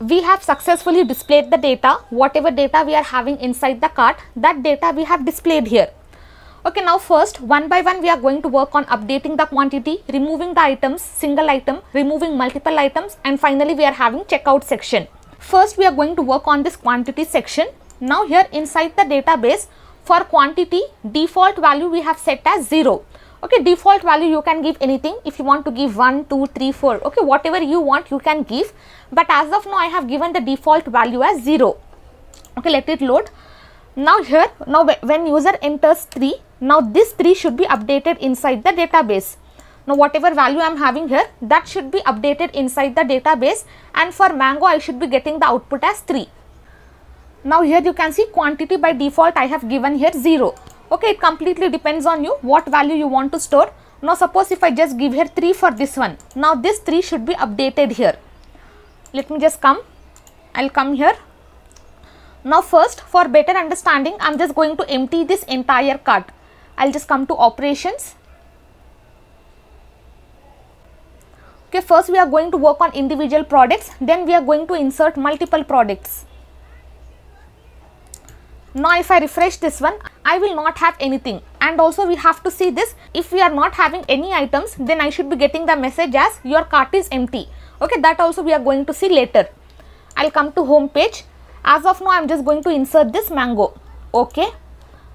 we have successfully displayed the data, whatever data we are having inside the cart, that data we have displayed here. Okay, now first one by one we are going to work on updating the quantity, removing the items, single item, removing multiple items and finally we are having checkout section. First we are going to work on this quantity section. Now here inside the database for quantity default value we have set as 0 okay default value you can give anything. If you want to give 1 2 3 4 okay whatever you want you can give. But as of now i have given the default value as 0 okay let it load. Now here now when user enters 3 now this 3 should be updated inside the database. Now whatever value i am having here that should be updated inside the database. And for mango i should be getting the output as 3 now here you can see quantity by default i have given here 0 okay it completely depends on you what value you want to store. Now suppose if i just give here 3 for this one. Now this 3 should be updated here. Let me just come. I'll come here. Now first for better understanding i'm just going to empty this entire cart. I'll just come to operations. Okay first we are going to work on individual products. Then we are going to insert multiple products now if I refresh this one, I will not have anything and also we have to see this if we are not having any items then I should be getting the message as your cart is empty. Okay, that also we are going to see later. I'll come to home page. As of now, I'm just going to insert this mango. Okay.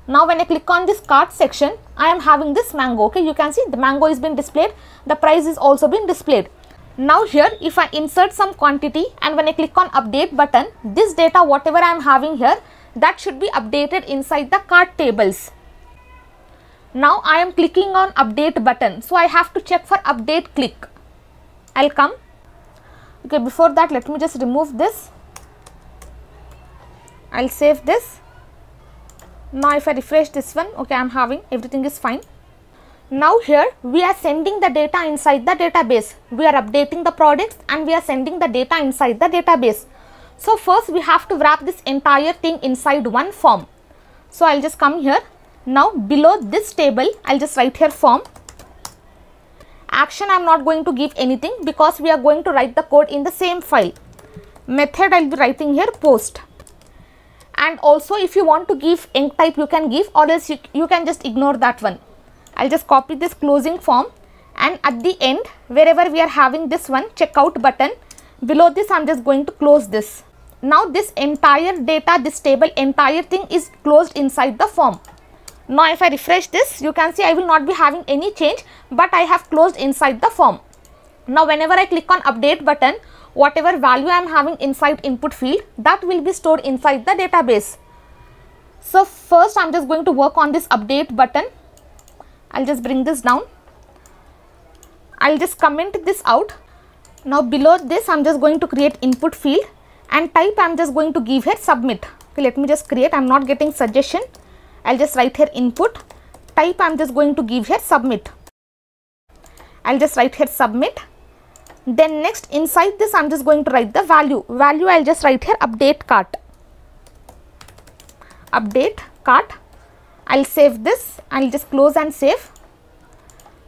Now when I click on this cart section, I am having this mango. Okay, you can see the mango is been displayed. The price is also been displayed. Now here if I insert some quantity and when I click on update button, this data whatever I am having here that should be updated inside the cart tables. Now I am clicking on update button. So I have to check for update click. I'll come. Okay, before that let me just remove this. I'll save this. Now if I refresh this one, okay, I'm having everything is fine. Now here we are sending the data inside the database. We are updating the products and we are sending the data inside the database. So first we have to wrap this entire thing inside one form. So I'll just come here. Now below this table, I'll just write here form. Action I'm not going to give anything because we are going to write the code in the same file. Method I'll be writing here post. And also if you want to give enc type you can give or else you, you can just ignore that one. I'll just copy this closing form and at the end wherever we are having this one checkout button below this I'm just going to close this. Now this entire data, this table, entire thing is closed inside the form. Now if I refresh this, you can see I will not be having any change, but I have closed inside the form. Now whenever I click on update button, whatever value I am having inside input field, that will be stored inside the database. So first I am just going to work on this update button. I'll just bring this down. I'll just comment this out now below this I'm just going to create input field and type I'm just going to give here submit. Okay, let me just create, I'm not getting suggestion. I'll just write here input, type I'm just going to give here submit. I'll just write here submit. Then next inside this I'm just going to write the value. Value I'll just write here update cart. Update cart. I'll save this. I'll just close and save.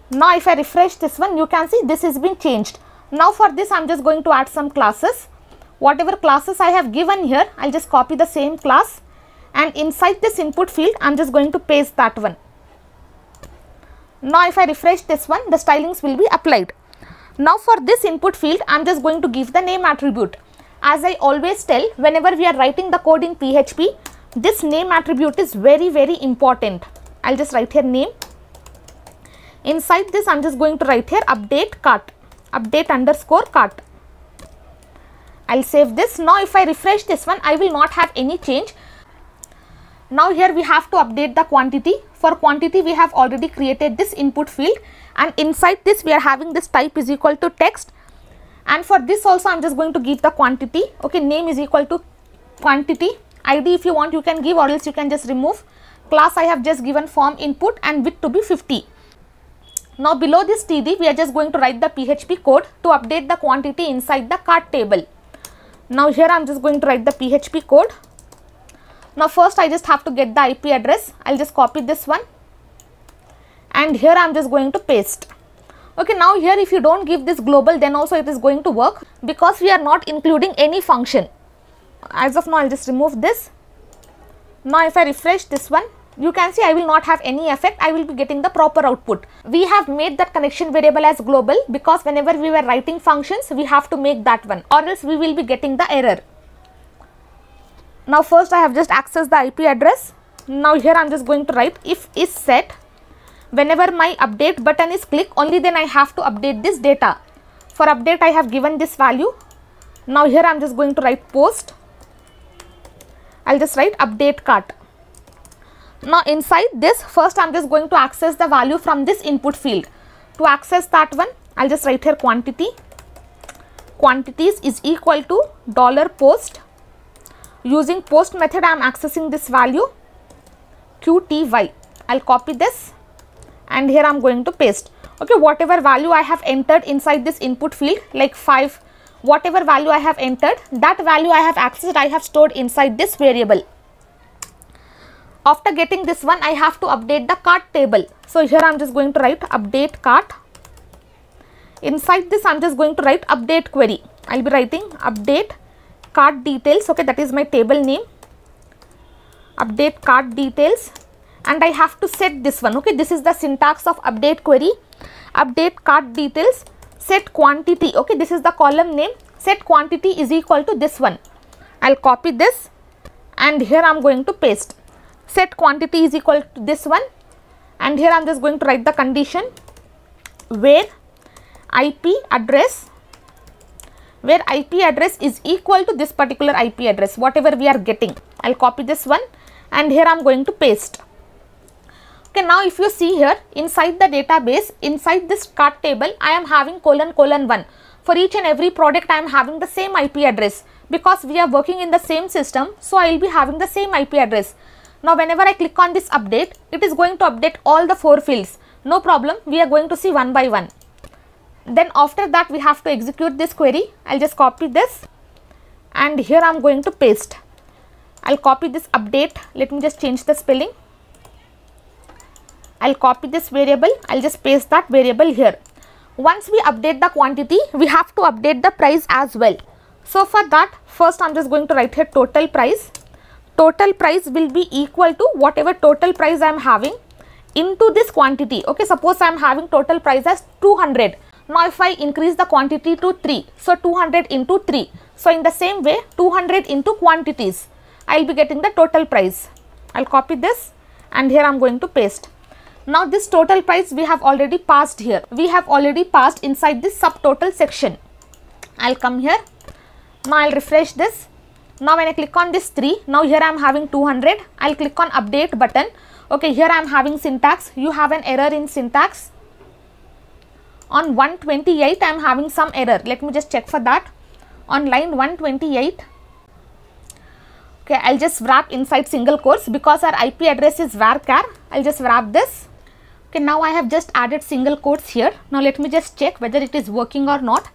Now if I refresh this one you can see this has been changed. Now for this I am just going to add some classes. Whatever classes I have given here, I will just copy the same class and inside this input field I am just going to paste that one. Now if I refresh this one, the stylings will be applied. Now for this input field, I am just going to give the name attribute. As I always tell, whenever we are writing the code in PHP, this name attribute is very very important. I will just write here name. Inside this, I am just going to write here update cart update underscore cart. I'll save this. Now if I refresh this one, I will not have any change. Now here we have to update the quantity. For quantity, we have already created this input field and inside this we are having this type is equal to text and for this also I'm just going to give the quantity. Okay, name is equal to quantity. ID if you want you can give or else you can just remove. Class I have just given form input and width to be 50. Now below this td we are just going to write the php code to update the quantity inside the cart table. Now here I am just going to write the php code. Now first I just have to get the IP address. I will just copy this one and here I am just going to paste. Okay, now here if you don't give this global then also it is going to work because we are not including any function. As of now I will just remove this. Now if I refresh this one you can see I will not have any effect, I will be getting the proper output. We have made that connection variable as global because whenever we were writing functions, we have to make that one or else we will be getting the error. Now first I have just accessed the IP address. Now here I am just going to write if is set whenever my update button is clicked only then I have to update this data. For update I have given this value. Now here I am just going to write post. I will just write update cart now inside this first I am just going to access the value from this input field. To access that one I will just write here quantity. Quantities is equal to dollar post. Using post method I am accessing this value qty. I will copy this and here I am going to paste. Okay, whatever value I have entered inside this input field like 5 whatever value I have entered that value I have accessed I have stored inside this variable after getting this one I have to update the cart table. So here I am just going to write update cart. Inside this I am just going to write update query. I will be writing update cart details. Okay that is my table name. Update cart details. And I have to set this one. Okay this is the syntax of update query. Update cart details. Set quantity. Okay this is the column name. Set quantity is equal to this one. I'll copy this. And here I'm going to paste set quantity is equal to this one and here I am just going to write the condition where IP address where IP address is equal to this particular IP address whatever we are getting. I will copy this one and here I am going to paste. Okay, now if you see here inside the database inside this cart table I am having colon colon 1 for each and every product I am having the same IP address because we are working in the same system so I will be having the same IP address. Now whenever I click on this update, it is going to update all the four fields. No problem, we are going to see one by one. Then after that we have to execute this query. I'll just copy this and here I'm going to paste. I'll copy this update. Let me just change the spelling. I'll copy this variable. I'll just paste that variable here. Once we update the quantity, we have to update the price as well. So for that, first I'm just going to write here total price total price will be equal to whatever total price I am having into this quantity. Okay, suppose I am having total price as 200. Now, if I increase the quantity to 3, so 200 into 3. So, in the same way 200 into quantities, I will be getting the total price. I will copy this and here I am going to paste. Now, this total price we have already passed here. We have already passed inside this subtotal section. I will come here. Now, I will refresh this now when I click on this 3, now here I am having 200, I will click on update button. Okay, here I am having syntax, you have an error in syntax. On 128, I am having some error. Let me just check for that. On line 128, okay, I'll just wrap inside single quotes because our IP address is varchar. I'll just wrap this. Okay, now I have just added single quotes here. Now let me just check whether it is working or not.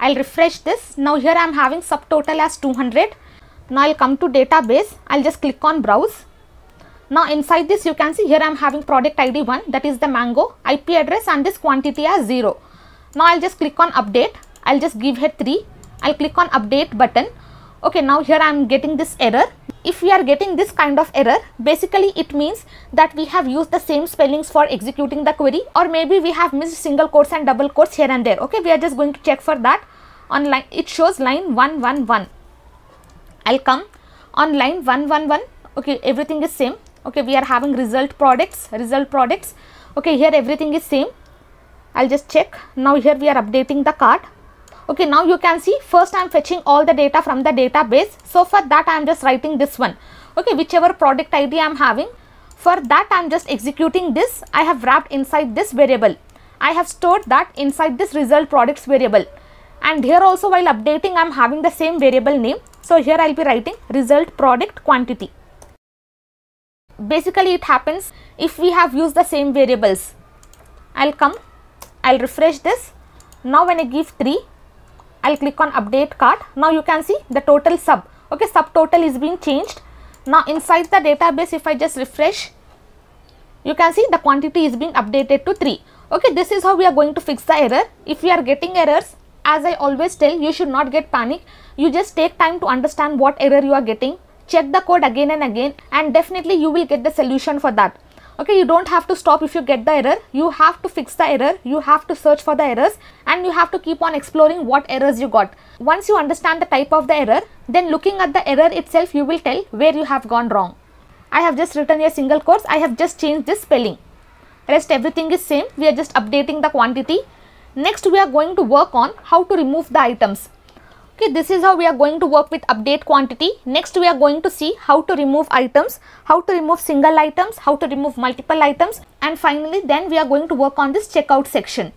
I'll refresh this. Now here I am having subtotal as 200 now I'll come to database. I'll just click on browse. Now inside this you can see here I'm having product ID 1 that is the mango IP address and this quantity as 0. Now I'll just click on update. I'll just give here 3. I'll click on update button. Okay now here I'm getting this error. If we are getting this kind of error basically it means that we have used the same spellings for executing the query or maybe we have missed single quotes and double quotes here and there. Okay we are just going to check for that on line it shows line 111 Come on line 111 okay everything is same. Okay we are having result products result products. Okay here everything is same. I'll just check. Now here we are updating the card. okay now you can see first I am fetching all the data from the database. So for that I am just writing this one. Okay whichever product ID I am having for that I am just executing this. I have wrapped inside this variable. I have stored that inside this result products variable. And here also while updating I am having the same variable name so here I will be writing result product quantity. Basically it happens if we have used the same variables. I will come, I will refresh this. Now when I give 3, I will click on update cart. Now you can see the total sub. Okay, subtotal is being changed. Now inside the database if I just refresh, you can see the quantity is being updated to 3. Okay, this is how we are going to fix the error. If we are getting errors, as I always tell, you should not get panic. You just take time to understand what error you are getting. Check the code again and again and definitely you will get the solution for that. Okay, you don't have to stop if you get the error. You have to fix the error. You have to search for the errors and you have to keep on exploring what errors you got. Once you understand the type of the error, then looking at the error itself, you will tell where you have gone wrong. I have just written a single quotes. I have just changed this spelling. Rest everything is same. We are just updating the quantity. Next, we are going to work on how to remove the items. Okay, this is how we are going to work with update quantity. Next, we are going to see how to remove items, how to remove single items, how to remove multiple items and finally then we are going to work on this checkout section.